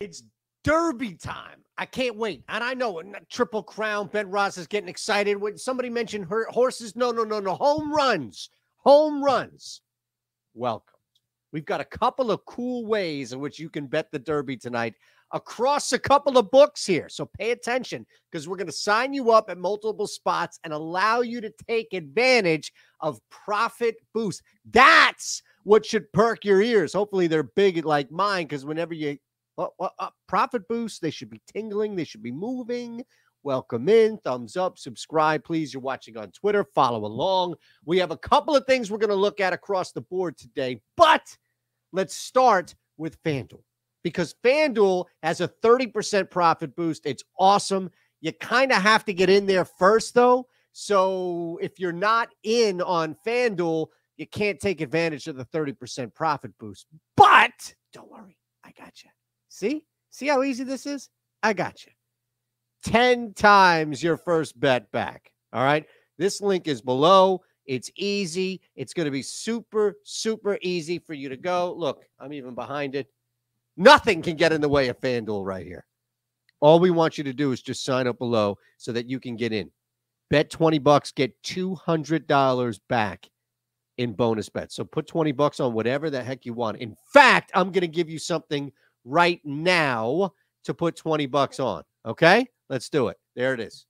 It's Derby time. I can't wait. And I know Triple Crown, Ben Ross is getting excited. When somebody mentioned her horses, no, no, no, no. Home runs. Home runs. Welcome. We've got a couple of cool ways in which you can bet the Derby tonight across a couple of books here. So pay attention because we're going to sign you up at multiple spots and allow you to take advantage of profit boost. That's what should perk your ears. Hopefully, they're big like mine because whenever you uh, uh, profit boost. They should be tingling. They should be moving. Welcome in. Thumbs up. Subscribe, please. You're watching on Twitter. Follow along. We have a couple of things we're going to look at across the board today, but let's start with FanDuel because FanDuel has a 30% profit boost. It's awesome. You kind of have to get in there first, though. So if you're not in on FanDuel, you can't take advantage of the 30% profit boost. But don't worry, I got you. See? See how easy this is? I got you. 10 times your first bet back. All right. This link is below. It's easy. It's going to be super, super easy for you to go. Look, I'm even behind it. Nothing can get in the way of FanDuel right here. All we want you to do is just sign up below so that you can get in. Bet 20 bucks, get $200 back in bonus bets. So put 20 bucks on whatever the heck you want. In fact, I'm going to give you something right now to put 20 bucks on. Okay, let's do it. There it is.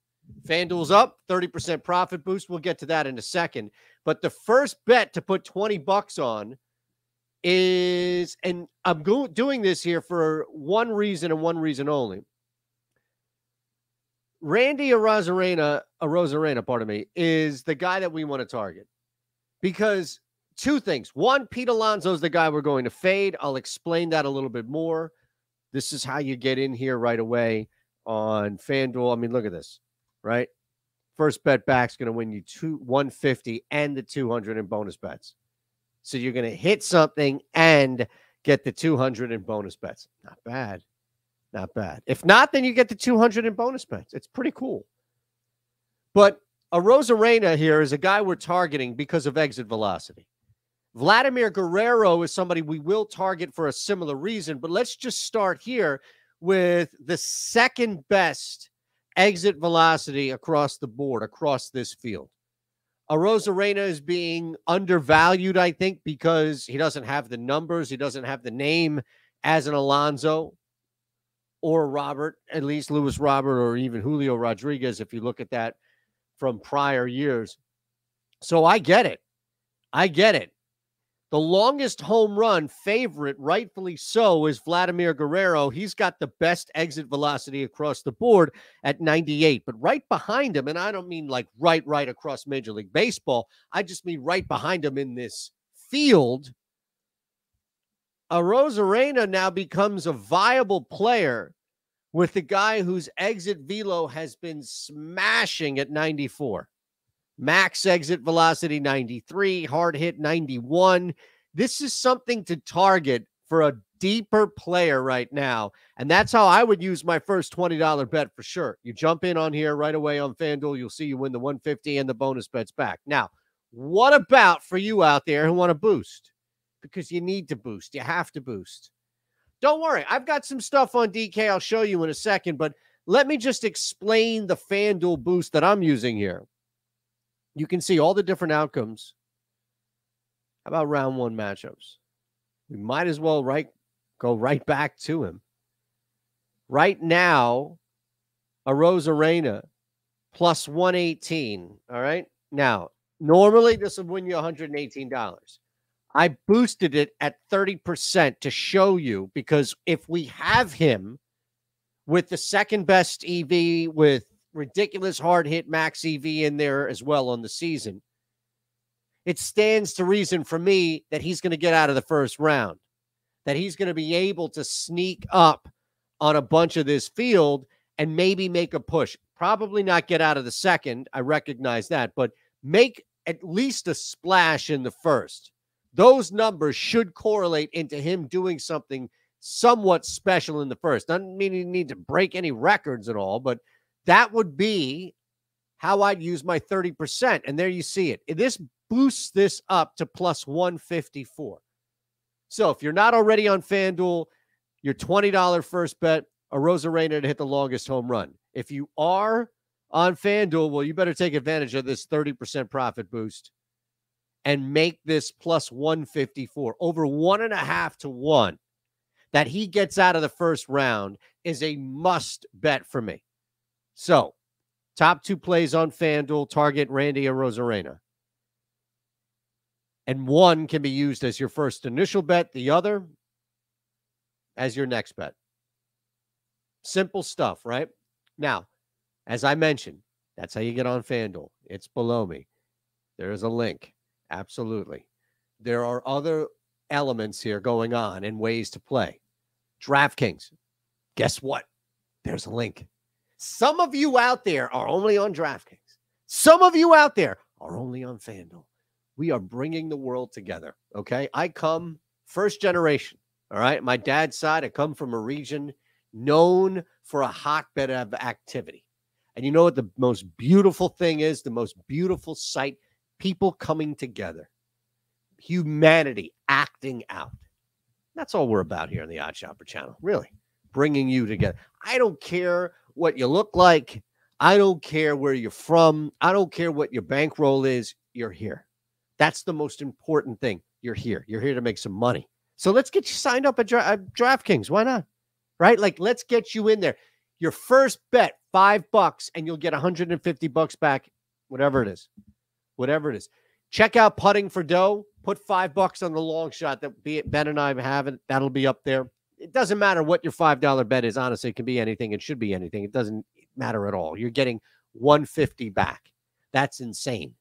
FanDuel's up 30% profit boost. We'll get to that in a second. But the first bet to put 20 bucks on is, and I'm go- doing this here for one reason and one reason only. Randy Arozarena, Arozarena, pardon me, is the guy that we want to target because two things. One, Pete Alonso is the guy we're going to fade. I'll explain that a little bit more. This is how you get in here right away on FanDuel. I mean, look at this, right? First bet back's going to win you two 150 and the 200 in bonus bets. So you're going to hit something and get the 200 in bonus bets. Not bad. Not bad. If not, then you get the 200 in bonus bets. It's pretty cool. But Arozarena here is a guy we're targeting because of exit velocity. Vladimir Guerrero is somebody we will target for a similar reason, but let's just start here with the second best exit velocity across the board, across this field. Arozarena is being undervalued, I think, because he doesn't have the numbers, he doesn't have the name as an Alonso or Robert, at least Luis Robert or even Julio Rodriguez, if you look at that from prior years. So I get it. I get it. The longest home run favorite, rightfully so, is Vladimir Guerrero. He's got the best exit velocity across the board at 98. But right behind him, and I don't mean like right, right across Major League Baseball, I just mean right behind him in this field. Arozarena now becomes a viable player with the guy whose exit velo has been smashing at 94. Max exit velocity 93, hard hit 91. This is something to target for a deeper player right now. And that's how I would use my first $20 bet for sure. You jump in on here right away on FanDuel, you'll see you win the 150 and the bonus bets back. Now, what about for you out there who want to boost? Because you need to boost, you have to boost. Don't worry, I've got some stuff on DK I'll show you in a second, but let me just explain the FanDuel boost that I'm using here you can see all the different outcomes. How about round one matchups? We might as well right go right back to him. Right now, Arozarena plus 118. All right. Now, normally this would win you $118. I boosted it at 30% to show you because if we have him with the second best EV with ridiculous hard hit max EV in there as well on the season. It stands to reason for me that he's going to get out of the first round, that he's going to be able to sneak up on a bunch of this field and maybe make a push. Probably not get out of the second. I recognize that, but make at least a splash in the first. Those numbers should correlate into him doing something somewhat special in the first. Doesn't mean he need to break any records at all, but that would be how I'd use my 30%. And there you see it. This boosts this up to plus 154. So if you're not already on FanDuel, your $20 first bet, a Arozarena to hit the longest home run. If you are on FanDuel, well, you better take advantage of this 30% profit boost and make this plus 154 over one and a half to one that he gets out of the first round is a must bet for me. So, top two plays on FanDuel target Randy Arozarena. And one can be used as your first initial bet, the other as your next bet. Simple stuff, right? Now, as I mentioned, that's how you get on FanDuel. It's below me. There is a link. Absolutely. There are other elements here going on and ways to play. DraftKings. Guess what? There's a link. Some of you out there are only on DraftKings. Some of you out there are only on FanDuel. We are bringing the world together. Okay. I come first generation. All right. My dad's side, I come from a region known for a hotbed of activity. And you know what the most beautiful thing is? The most beautiful sight people coming together, humanity acting out. That's all we're about here on the Odd Shopper channel, really. Bringing you together. I don't care what you look like. I don't care where you're from. I don't care what your bankroll is. You're here. That's the most important thing. You're here. You're here to make some money. So let's get you signed up at, Dra- DraftKings. Why not? Right? Like, let's get you in there. Your first bet, five bucks, and you'll get 150 bucks back, whatever it is whatever it is. Check out putting for dough. Put five bucks on the long shot that Ben and I haven't. That'll be up there. It doesn't matter what your five dollar bet is. Honestly, it can be anything. It should be anything. It doesn't matter at all. You're getting 150 back. That's insane.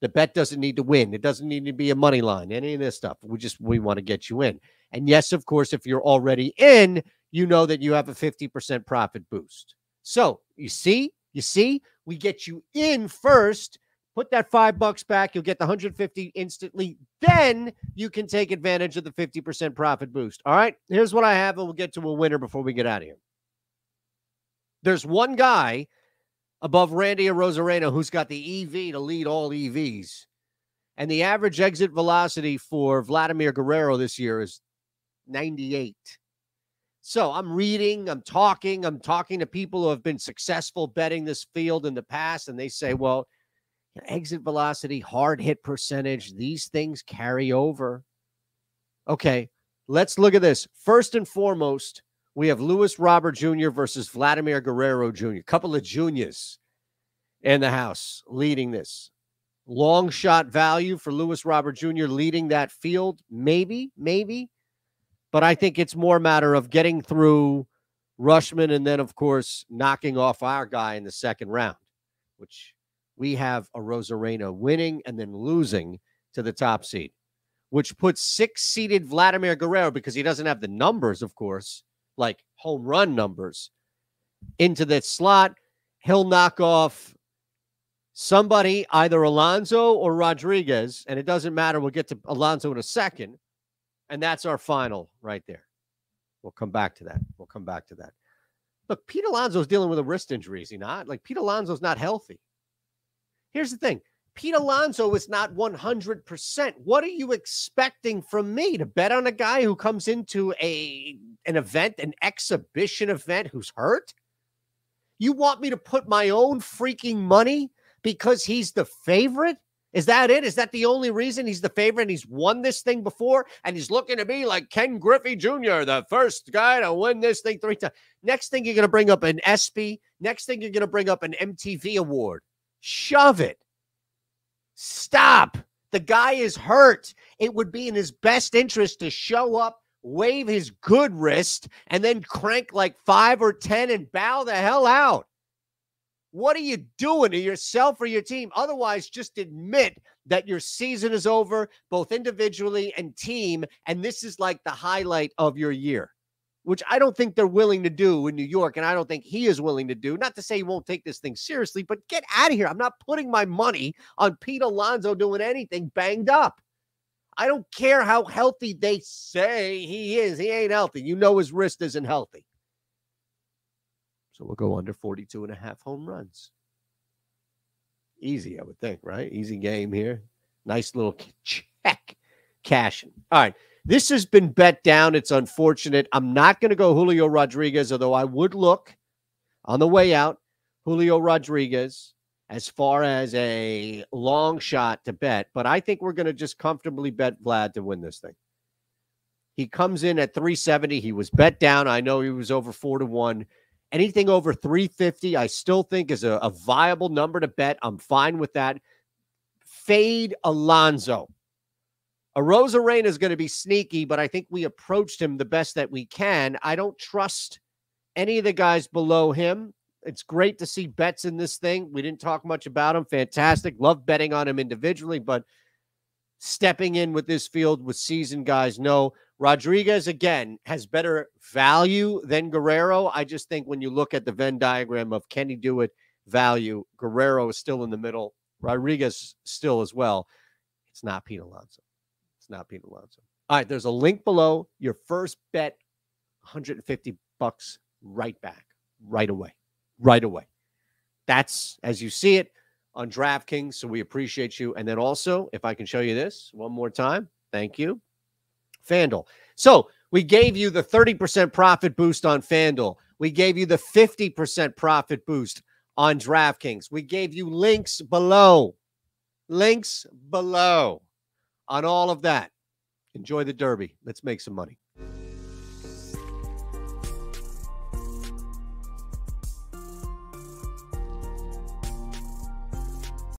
The bet doesn't need to win. It doesn't need to be a money line. Any of this stuff. We just we want to get you in. And yes, of course, if you're already in, you know that you have a 50% profit boost. So you see, you see, we get you in first Put that five bucks back. You'll get the 150 instantly. Then you can take advantage of the 50% profit boost. All right. Here's what I have, and we'll get to a winner before we get out of here. There's one guy above Randy Arozarena who's got the EV to lead all EVs. And the average exit velocity for Vladimir Guerrero this year is 98. So I'm reading, I'm talking, I'm talking to people who have been successful betting this field in the past, and they say, well, exit velocity, hard hit percentage, these things carry over. Okay, let's look at this. First and foremost, we have Luis Robert Jr. versus Vladimir Guerrero Jr., a couple of juniors in the house leading this. Long shot value for Luis Robert Jr. leading that field, maybe, maybe. But I think it's more a matter of getting through Rutschman and then, of course, knocking off our guy in the second round, which we have Arozarena winning and then losing to the top seed, which puts six seeded Vladimir Guerrero, because he doesn't have the numbers, of course, like home run numbers, into that slot. He'll knock off somebody, either Alonso or Rodriguez, and it doesn't matter. We'll get to Alonso in a second. And that's our final right there. We'll come back to that. We'll come back to that. Look, Pete Alonso's dealing with a wrist injury, is he not? Like Pete Alonso's not healthy. Here's the thing Pete Alonso is not 100%. What are you expecting from me to bet on a guy who comes into a an event, an exhibition event who's hurt? You want me to put my own freaking money because he's the favorite? Is that it? Is that the only reason he's the favorite and he's won this thing before? And he's looking to me like Ken Griffey Jr., the first guy to win this thing three times. Next thing you're going to bring up an ESPY. Next thing you're going to bring up an MTV award. Shove it. Stop. The guy is hurt. It would be in his best interest to show up, wave his good wrist, and then crank like five or 10 and bow the hell out. What are you doing to yourself or your team? Otherwise, just admit that your season is over, both individually and team. And this is like the highlight of your year which I don't think they're willing to do in New York. And I don't think he is willing to do. Not to say he won't take this thing seriously, but get out of here. I'm not putting my money on Pete Alonso doing anything banged up. I don't care how healthy they say he is. He ain't healthy. You know his wrist isn't healthy. So we'll go under 42 and a half home runs. Easy, I would think, right? Easy game here. Nice little check cashing. All right. This has been bet down. It's unfortunate. I'm not going to go Julio Rodriguez, although I would look on the way out Julio Rodriguez as far as a long shot to bet. But I think we're going to just comfortably bet Vlad to win this thing. He comes in at 370. He was bet down. I know he was over four to one. Anything over 350, I still think is a, a viable number to bet. I'm fine with that. Fade Alonso. Arozarena is going to be sneaky, but I think we approached him the best that we can. I don't trust any of the guys below him. It's great to see Betts in this thing. We didn't talk much about him. Fantastic. Love betting on him individually, but stepping in with this field with seasoned guys, no. Rodriguez, again, has better value than Guerrero. I just think when you look at the Venn diagram of can he do it, value, Guerrero is still in the middle. Rodriguez still as well. It's not Pete Alonso. Not Pete Alonso. All right, there's a link below. Your first bet, 150 bucks right back, right away, right away. That's as you see it on DraftKings. So we appreciate you. And then also, if I can show you this one more time, thank you. FanDuel. So we gave you the 30% profit boost on FanDuel. We gave you the 50% profit boost on DraftKings. We gave you links below, links below on all of that. Enjoy the Derby. Let's make some money.